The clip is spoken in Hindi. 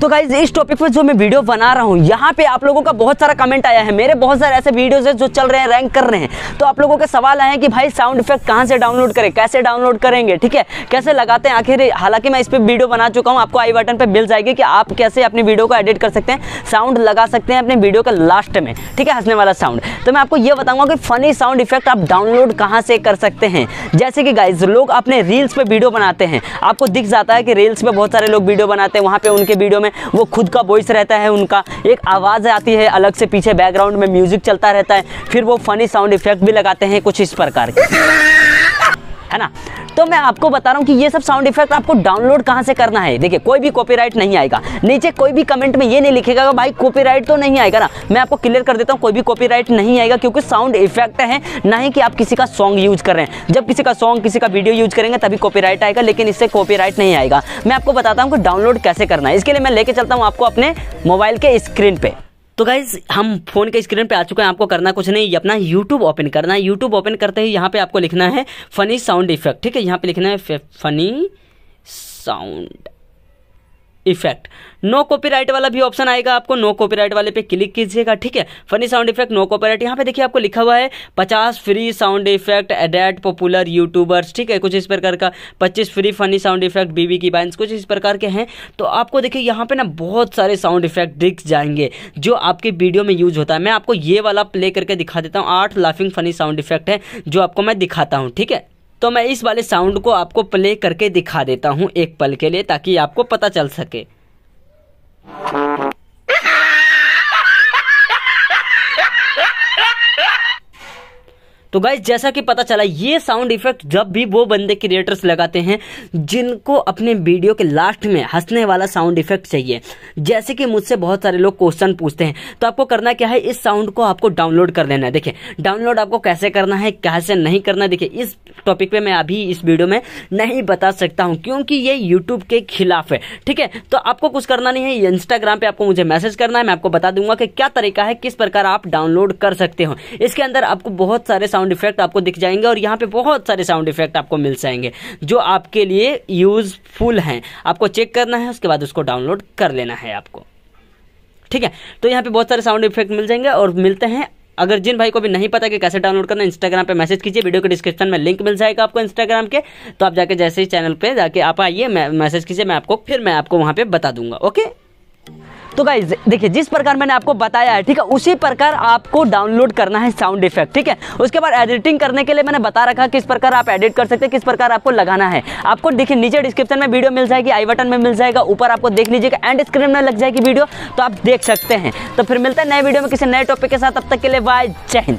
तो गाइज़ इस टॉपिक पर जो मैं वीडियो बना रहा हूँ, यहाँ पे आप लोगों का बहुत सारा कमेंट आया है। मेरे बहुत सारे ऐसे वीडियोस हैं जो चल रहे हैं रैंक कर रहे हैं। तो आप लोगों के सवाल आए हैं कि भाई साउंड इफ़ेक्ट कहाँ से डाउनलोड करें, कैसे डाउनलोड करेंगे, ठीक है? कैसे लगाते हैं? आखिर हालाँकि मैं इस पर वीडियो बना चुका हूँ, आपको आई बटन पर मिल जाएगी कि आप कैसे अपनी वीडियो को एडिट कर सकते हैं साउंड लगा सकते हैं अपने वीडियो के लास्ट में, ठीक है? हंसने वाला साउंड तो मैं आपको ये बताऊँगा कि फनी साउंड इफ़ेक्ट आप डाउनलोड कहाँ से कर सकते हैं। जैसे कि गाइज़ लोग अपने रील्स पे वीडियो बनाते हैं। आपको दिख जाता है कि रील्स पर बहुत सारे लोग वीडियो बनाते हैं, वहाँ पे उनके वीडियो में वो खुद का वॉइस रहता है, उनका एक आवाज़ आती है, अलग से पीछे बैकग्राउंड में म्यूज़िक चलता रहता है, फिर वो फनी साउंड इफ़ेक्ट भी लगाते हैं कुछ इस प्रकार के। है ना? तो मैं आपको बता रहा हूँ कि ये सब साउंड इफ़ेक्ट आपको डाउनलोड कहाँ से करना है? देखिए, कोई भी कॉपीराइट नहीं आएगा। नीचे कोई भी कमेंट में ये नहीं लिखेगा भाई कॉपीराइट तो नहीं आएगा ना। मैं आपको क्लियर कर देता हूँ, कोई भी कॉपीराइट नहीं आएगा क्योंकि साउंड इफ़ेक्ट है, ना ही कि आप किसी का सॉन्ग यूज़ कर रहे हैं। जब किसी का सॉन्ग किसी का वीडियो यूज़ करेंगे, तभी कॉपीराइट आएगा, लेकिन इससे कॉपीराइट नहीं आएगा। मैं आपको बताता हूँ कि डाउनलोड कैसे करना है। इसके लिए मैं लेके चलता हूँ आपको अपने मोबाइल के स्क्रीन पे। तो गाइज़ हम फ़ोन के स्क्रीन पे आ चुके हैं, आपको करना कुछ नहीं अपना यूट्यूब ओपन करना है। यूट्यूब ओपन करते ही यहाँ पे आपको लिखना है फनी साउंड इफ़ेक्ट ठीक है? यहाँ पे लिखना है funny sound effect no copyright वाला भी ऑप्शन आएगा आपको नो कॉपीराइट वाले पे क्लिक कीजिएगा, ठीक है? Funny sound effect no copyright यहाँ पे देखिए आपको लिखा हुआ है, पचास फ्री साउंड इफ़ेक्ट एडेट पॉपुलर यूट्यूबर्स ठीक है? कुछ इस प्रकार का पच्चीस free funny sound effect BB की बाइंस कुछ इस प्रकार के हैं। तो आपको देखिए यहाँ पे ना बहुत सारे साउंड इफ़ेक्ट दिख जाएँगे, जो आपके वीडियो में यूज़ होता है। मैं आपको ये वाला प्ले करके दिखा देता हूँ, आठ लाफिंग फनी साउंड इफ़ेक्ट है, जो आपको मैं दिखाता हूँ, ठीक है? तो मैं इस वाले साउंड को आपको प्ले करके दिखा देता हूँ एक पल के लिए ताकि आपको पता चल सके। तो गाइज़ जैसा कि पता चला, ये साउंड इफ़ेक्ट जब भी वो बंदे क्रिएटर्स लगाते हैं, जिनको अपने वीडियो के लास्ट में हंसने वाला साउंड इफ़ेक्ट चाहिए। जैसे कि मुझसे बहुत सारे लोग क्वेश्चन पूछते हैं तो आपको करना क्या है? इस साउंड को आपको डाउनलोड कर लेना है। देखिए डाउनलोड आपको कैसे करना है, कैसे नहीं करना है? देखिए, इस टॉपिक पे मैं अभी इस वीडियो में नहीं बता सकता हूँ, क्योंकि ये यूट्यूब के खिलाफ है। ठीक है? तो आपको कुछ करना नहीं है इंस्टाग्राम पे आपको मुझे मैसेज करना है, मैं आपको बता दूँगा कि क्या तरीका है, किस प्रकार आप डाउनलोड कर सकते हो। इसके अंदर आपको बहुत सारे साउंड इफ़ेक्ट आपको दिख जाएँगे और यहाँ पे बहुत सारे साउंड इफ़ेक्ट आपको मिल जाएँगे, जो आपके लिए यूजफुल हैं। आपको चेक करना है, उसके बाद उसको डाउनलोड कर लेना है आपको। ठीक है? तो यहाँ पे बहुत सारे साउंड इफ़ेक्ट मिल जाएँगे और मिलते हैं। अगर जिन भाई को भी नहीं पता कि कैसे डाउनलोड करना इंस्टाग्राम पे मैसेज कीजिए वीडियो के डिस्क्रिप्शन में लिंक मिल जाएगा आपको इंस्टाग्राम के। तो आप जाके जैसे ही चैनल पे जाके आप आइए मैसेज कीजिए, मैं आपको, फिर मैं आपको वहाँ पे बता दूँगा ओके तो गाइज़ देखिए, जिस प्रकार मैंने आपको बताया है, ठीक है, उसी प्रकार आपको डाउनलोड करना है साउंड इफ़ेक्ट ठीक है? उसके बाद एडिटिंग करने के लिए मैंने बता रखा किस प्रकार आप एडिट कर सकते हैं, किस प्रकार आपको लगाना है। आपको देखिए, नीचे डिस्क्रिप्शन में वीडियो मिल जाएगी आई बटन में मिल जाएगा, ऊपर आपको देख लीजिएगा एंड स्क्रीन में लग जाएगी वीडियो तो आप देख सकते हैं। तो फिर मिलता है नए वीडियो में किसी नए टॉपिक के साथ अब तक के लिए बाय जय हिंद।